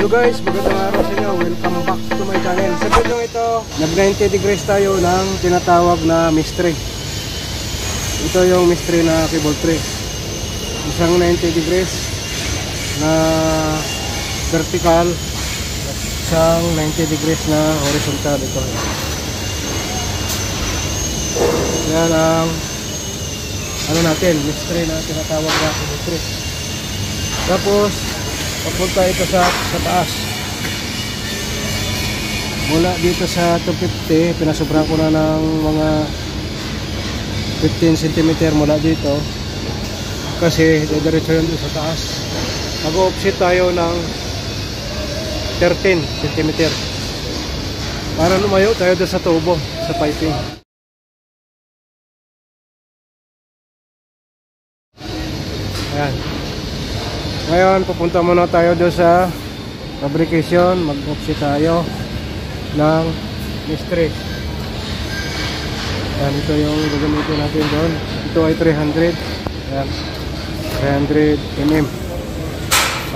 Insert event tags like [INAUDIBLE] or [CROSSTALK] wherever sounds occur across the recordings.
Hello guys, magandang araw sa inyo. Welcome back to my channel. Sa video ito, nag 90 degrees tayo ng tinatawag na mystery. Ito yung mystery na cable tray. Isang 90 degrees na vertical at isang 90 degrees na horizontal ito. Yan ang ano natin, mystery na tinatawag na cable tray. Tapos papunta ito sa, sa taas. Mula dito sa 250 pinasobra ko na ng mga 15 cm mula dito. Kasi didiretso yun sa taas. Mag-offset tayo ng 13 cm para lumayo tayo sa tubo sa piping. Ayan ngayon, pupunta muna tayo doon sa fabrication. Mag-offset tayo ng mystery. Yan, ito yung gagamitin natin doon. Ito ay 300. Yan. 300 mm.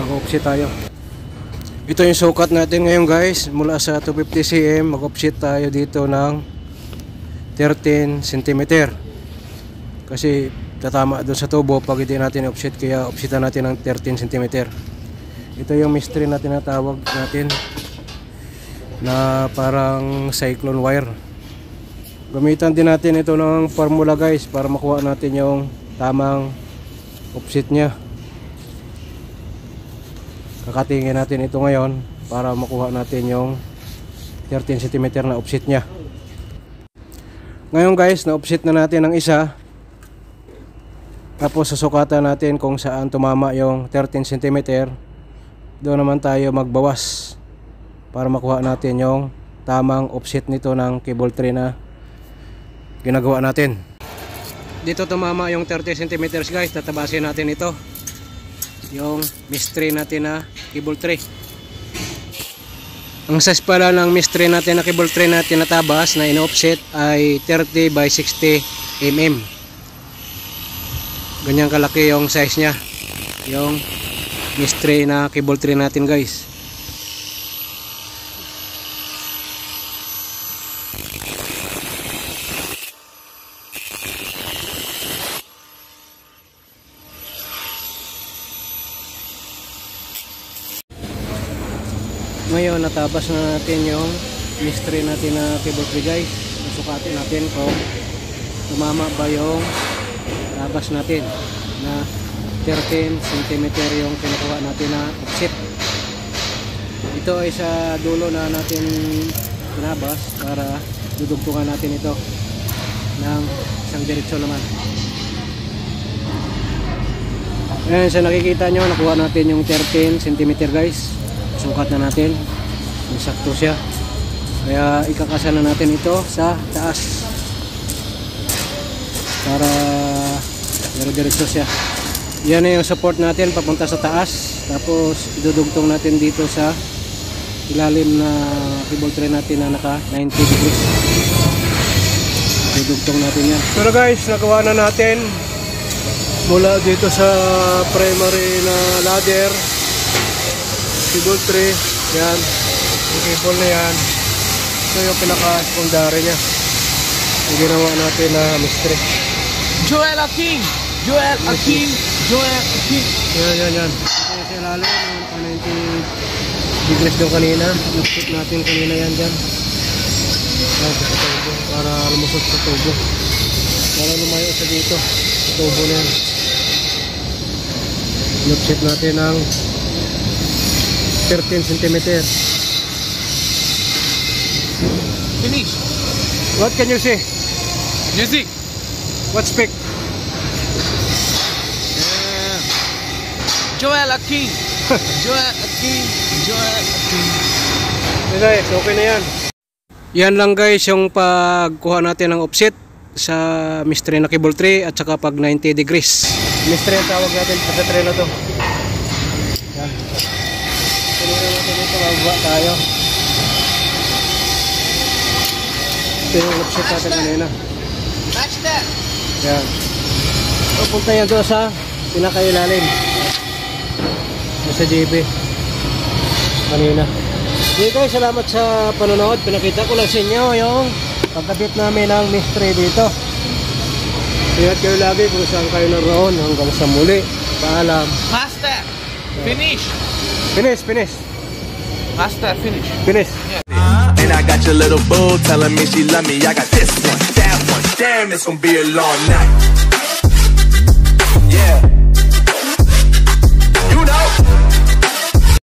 Mag-offset tayo. Ito yung sukat natin ngayon guys. Mula sa 250 cm, mag-offset tayo dito ng 13 cm. Kasi tatama doon sa tubo pag hindi natin offset kaya offsetan natin ng 13 cm ito yung mystery na tinatawag natin na parang cyclone wire. Gamitan din natin ito ng formula guys para makuha natin yung tamang offset nya kakatingin natin ito ngayon para makuha natin yung 13 cm na offset nya ngayon guys na offset na natin ang isa tapos susukatan natin kung saan tumama yung 13 cm. Doon naman tayo magbawas para makuha natin yung tamang offset nito ng cable tray na ginagawa natin. Dito tumama yung 30 cm guys. Tatabasin natin ito. Yung mystery natin na cable tray. Ang size pala ng mystery natin na cable tray na tinatabas na in-offset ay 30 by 60 mm ganyan kalaki yung size nya yung mystery na cable tray natin guys. Ngayon natabas na natin yung mystery natin na cable tray guys. Susukatin natin kung tumama ba yung labas natin na 13 cm yung kinukuha natin na offset ito ay sa dulo na natin pinabas para dudugtungan natin ito ng isang diretsyo naman. Ngayon sa nakikita nyo nakuha natin yung 13 cm guys. Sukat na natin. Sakto siya. Kaya ikakasa na natin ito sa taas. Para dire-diretso siya. Yan na yung support natin papunta sa taas. Tapos idudugtong natin dito sa ilalim na cable tray natin na naka 90 degrees. Idudugtong natin yan. Pero guys nagawa na natin. Mula dito sa primary na ladder cable tray yan. Yung cable na yan. Ito yung pinaka secondary nya yung ginawa natin na mystery Joel Aking! Joel Aking! Joel Aking! Yan, yan, yan. Ito yung sa ilalim, yung 90 degrees doon kanina. Nag-shoot natin kanina yan dyan. Yan, sa tubo. Para lumusot sa tubo. Para lumayo sa dito. Sa tubo na yan. Nag-shoot natin ng 13 cm. Finish! What can you say? Music! What speak? Yeah. Joel Aking! [LAUGHS] Joel Aking! Joel Aking! Okay guys, okay na yan. Yan lang guys yung pagkuha natin ng offset sa mystery na cable tray at saka pag 90 degrees. Mystery ang tawag natin sa tray na to. Yan. Tinira natin ito, mababa tayo. Ito yung offset natin kanina. Match that! Yan. Pupunta yan doon sa pinakailalim. Sa JB. kanina. Okay guys, salamat sa panonood. Pinakita ko lang sa inyo yung pagkabit namin ng mystery dito. Ingat kayo lagi kung saan kayo naroon hanggang sa muli. Paalam. Master. Finish. Finish, finish, Master, finish. finish. And I got your little boo telling me she love me. I got this one. Damn, it's gonna be a long night. Yeah.